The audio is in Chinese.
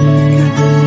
看。